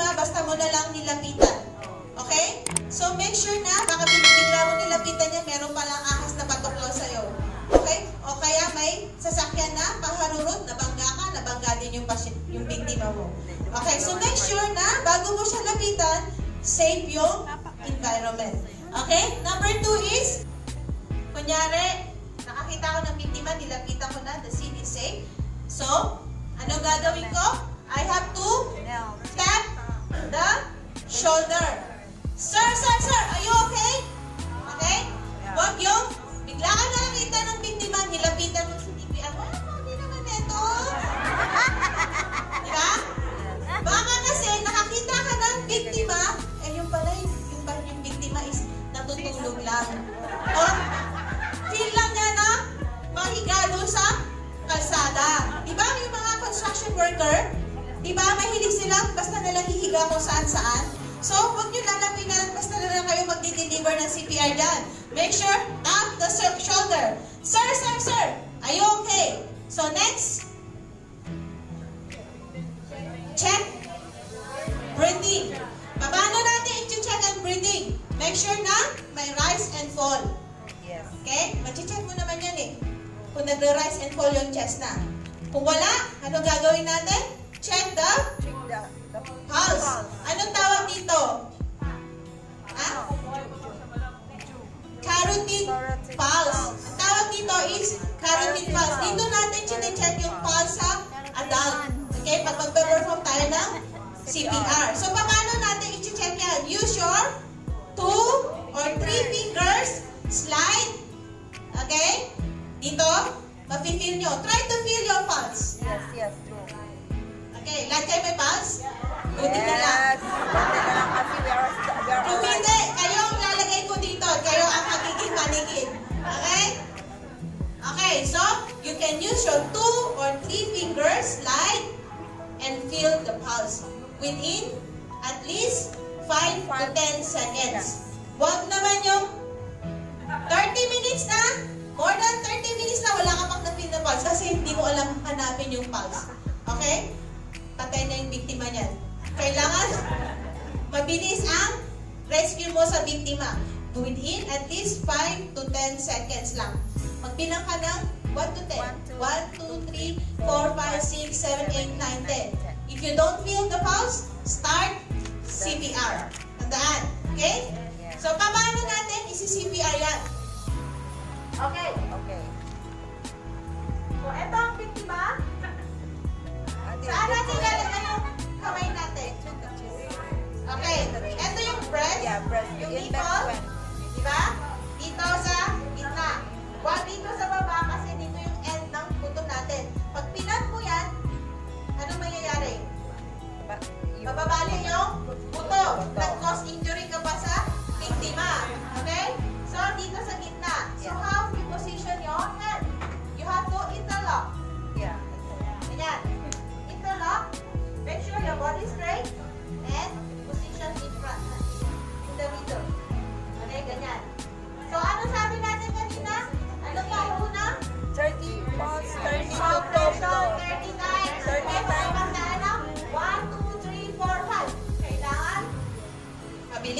biktima, basta mo na lang nilapitan. Okay? So make sure na baka bigla mo nilapitan niya, meron palang ahas na patuklaw sa'yo. Okay? O kaya may sasakyan na pangharurot, nabangga ka, nabangga din yung, yung biktima mo. Okay, so make sure na bago mo siya lapitan, safe yung environment. Okay? Number two is, kunyari, nakakita ko ng biktima, nilapitan ko na, the scene is safe. So, di ba mahilig sila basta nalang hihiga kung saan-saan? So, huwag nyo lalapinan, basta na lang kayo magdi-deliver ng CPR dyan. Make sure, tap the shoulder. Sir, sir, sir, are you okay? So, next, check breathing. Paano natin i-check ang breathing? Make sure na may rise and fall. Okay? Machi-check mo naman yan eh. Kung nagre-rise and fall yung chest na. Kung wala, ano gagawin natin? Check the Check the, pulse. Anong tawag dito? Ha? Carotid pulse. Ang tawag dito is carotid pulse. Dito natin your two or three fingers, slide, and feel the pulse within at least 5 to 10 seconds. Huwag naman yung 30 minutes na, more than 30 minutes na wala ka pang na-feel na pulse kasi hindi mo alam hanapin yung pulse. Okay? Patay na yung biktima niyan. Kailangan mabilis ang rescue mo sa biktima. Within at least 5 to 10 seconds lang. Magbilang ka ng 1 to 10. 1, 2, 3, 4, 5, 6, 7, 8, 9, 10. If you don't feel the pulse, start CPR. Tandaan. Okay? So, paano natin isi-CPR yan? Okay. Okay. So, ito ang biktima.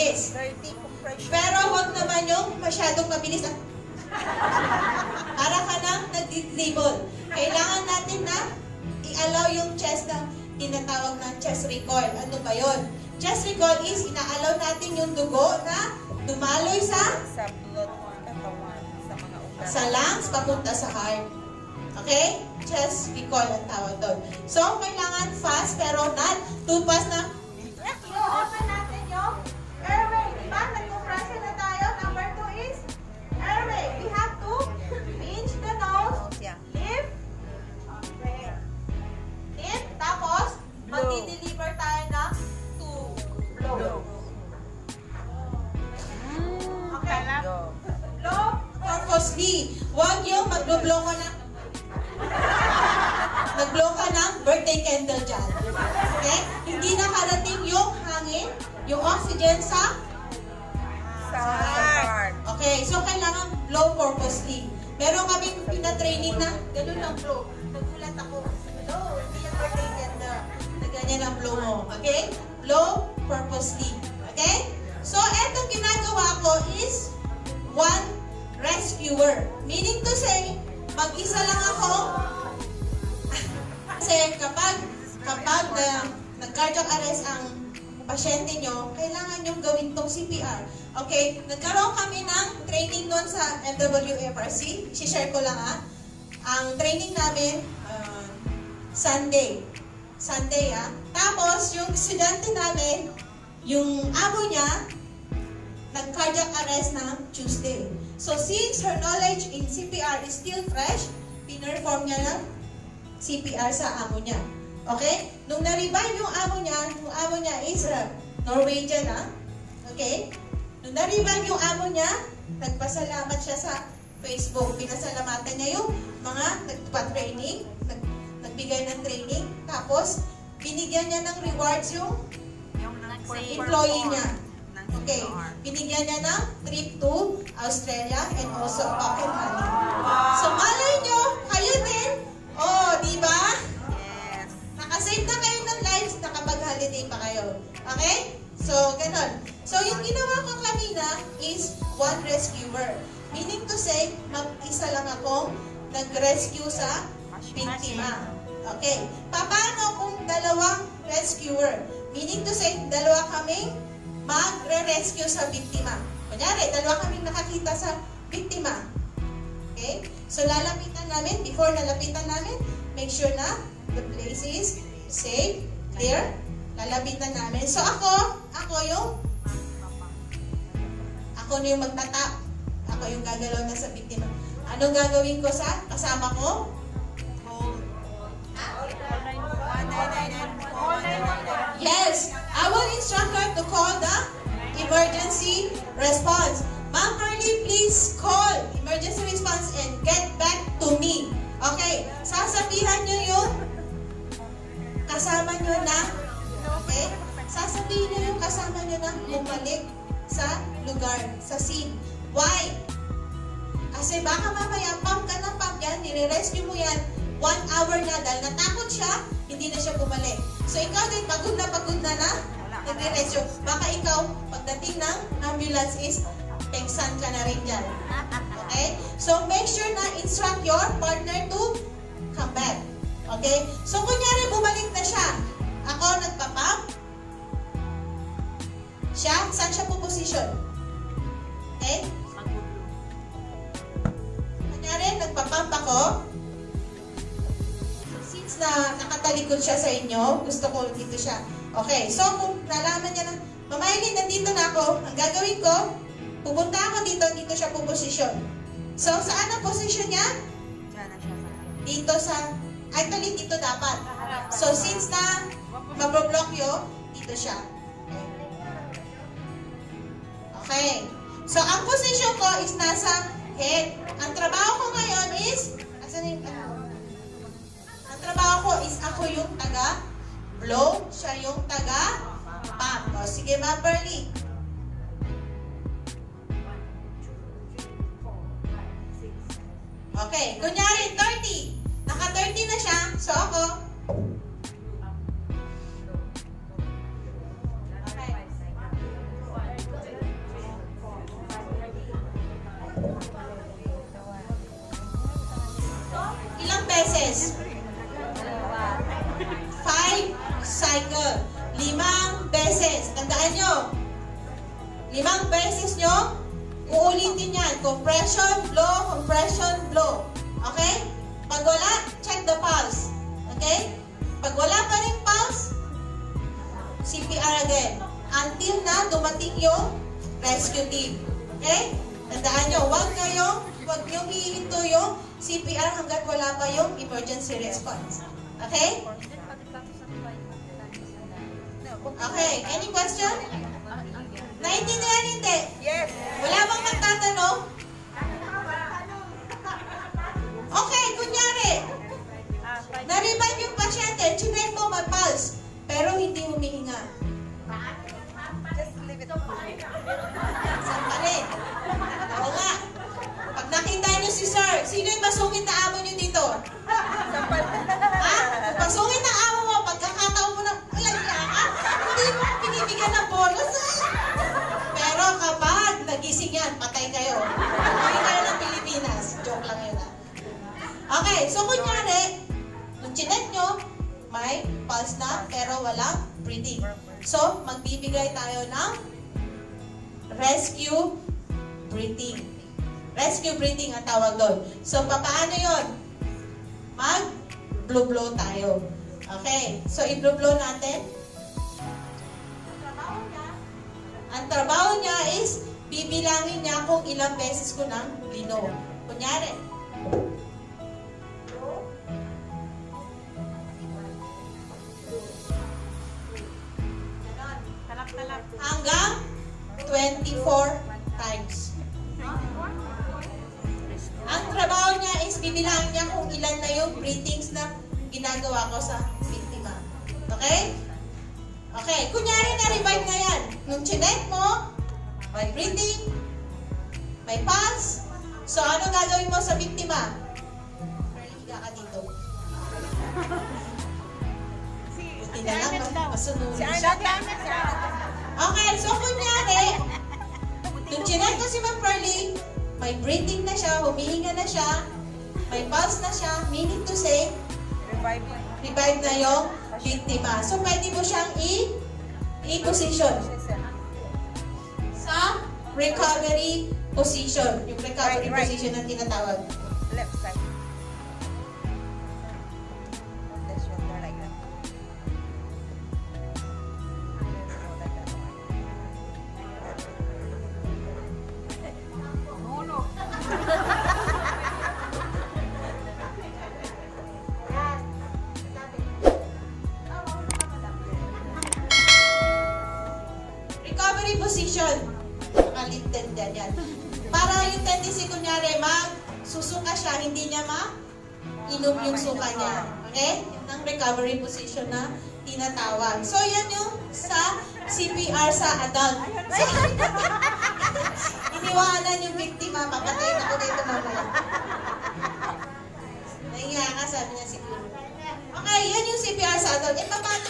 Mabilis. 30 compression. Pero wag naman yung masyadong mabilis at para ka nang nag-dribble. Kailangan natin na i-allow yung chest na tinatawag na chest recoil. Ano ba yon? Chest recoil is ina-allow natin yung dugo na dumaloy sa sa blood katawan, sa mga ugat. sa lungs papunta sa heart. Okay? Chest recoil ang tawag doon. So, kailangan fast pero not too fast na purposely. Huwag yung mag-blow ka na nag-blow ka ng birthday candle dyan. Okay? Hindi nakarating yung oxygen sa Sa heart. Okay, so kailangan blow purposely. Meron kaming pina-training na ganun lang blow. Nagulat ako. Hello, hindi yan related na, na ganyan ang blow mo. Okay? Blow purposely. Okay? So, etong ginagawa ko is one rescuer. Meaning to say, mag-isa lang ako. Kasi kapag kapag na, nag-cardiac arrest ang pasyente nyo, kailangan nyo gawin tong CPR. Okay, nagkaroon kami ng training noon sa MWFRC. Si-share ko lang ha. Ang training namin, uh, Sunday. Sunday ha. Tapos, yung estudyante namin, yung amo niya, nag-cardiac arrest ng Tuesday. So, since her knowledge in CPR is still fresh, pinerform niya ng CPR sa amo niya. Okay? Nung na-revive yung amo niya, yung amo niya is uh, Norwegian, ha? Okay? Nung na-revive yung amo niya, nagpasalamat siya sa Facebook. Pinasalamatan niya yung mga nagpa-training, nag, nagbigay ng training, tapos binigyan niya ng rewards yung employee niya. Okay, binigyan niya ng trip to Australia and also a pocket money. So malay nyo, kayo din, oh, di ba? Yes. Nakasave na kayo ng lives, nakapag-holiday pa kayo. Okay? So, ganun. So, yung ginawa ko kanina is one rescuer. Meaning to say, mag-isa lang akong nag-rescue sa biktima. Okay. Paano kung dalawang rescuer? Meaning to say, dalawa kaming magre-rescue sa biktima. Kunyari, dalawa kaming nakakita sa biktima. Okay? So, lalapitan namin, before nalapitan namin, make sure na the place is safe, clear. Lalapitan namin. So, ako, ako yung, ako na yung magtatap. Ako yung gagalaw na sa biktima. Anong gagawin ko sa kasama ko? Yes, I will instruct her to call the emergency response. Ma'am Carly, please call emergency response and get back to me. Okay, sasabihan nyo yung kasama nyo na, okay? Sasabihin nyo yung kasama nyo na bumalik sa lugar, sa scene. Why? Kasi baka mamaya, pump ka ng pump yan, nire-rescue mo yan, one hour na dahil natakot siya, hindi na siya bumalik. So ikaw din, pagod na pagod na na, nagre-rescue. Baka ikaw, pagdating ng ambulance is, peksan ka na rin dyan. Okay? So make sure na instruct your partner to come back. Okay? So kunyari, bumalik na siya. Ako, nagpapump. Siya, saan siya po position? Okay? Kunyari, nagpapump ako. Na nakatalikod siya sa inyo, gusto ko dito siya. Okay, so kung nalaman niya na, Mama Eileen, nandito na ako. Ang gagawin ko, pupunta ako dito, dito siya po position. So, saan ang position niya? Dito sa, actually dito dapat. So, since na mabroblok yun, dito siya. Okay. So, ang position ko is nasa head. Ang trabaho ko ngayon is, ako yung taga blow, siya yung taga pump. O, sige, Ma'am Pearly. Okay, kunyari 30. Naka 30 na siya. So ako. Okay. Compression, blow, compression, blow. Okay? Pag wala, check the pulse. Okay? Pag wala pa rin pulse, CPR again. Until na dumating yung rescue team. Okay? Tandaan nyo, huwag kayong, huwag nyo hihinto yung CPR hanggat wala pa yung emergency response. Okay? Okay, any question? Naintindihan hindi? Yes. Wala bang magtatanong? Okay, kunyari, na-revive yung pasyente, chinek mo may pulse, pero hindi humihinga. Just Saan pa rin? Oo nga. Pag nakita niyo si Sir, sino yung masungit na amo niyo dito? Sampal. Ha? Okay, so kunyari, nung chinek nyo, may pulse na pero walang breathing. So, magbibigay tayo ng rescue breathing. Rescue breathing ang tawag doon. So, papaano yon? Mag blow tayo. Okay, so i-blow blow natin. Ang trabaho niya is bibilangin niya kung ilang beses ko nang linom. Kunyari, yung breathings na ginagawa ko sa biktima. Okay? Okay, kunyari na-revive na yan. Nung chinek mo, may breathing, may pulse. So, ano gagawin mo sa biktima? Higa ka dito. Buti na lang, Si siya. Okay, so kunyari, nung chinek ko si Ma'am Pearlie, may breathing na siya, humihinga na siya, may pulse na siya, meaning to say, Revive. revive na yung biktima. So, pwede mo siyang i- i-position sa recovery position. Yung recovery Right, right. position na tinatawag. Left side. niya. Okay? Yun recovery position na tinatawag. So, yan yung sa CPR sa adult. So, iniwanan yung biktima, papatay na ko dito mamaya. Nahiya ka, sabi niya siguro. Okay, yan yung CPR sa adult. E, paano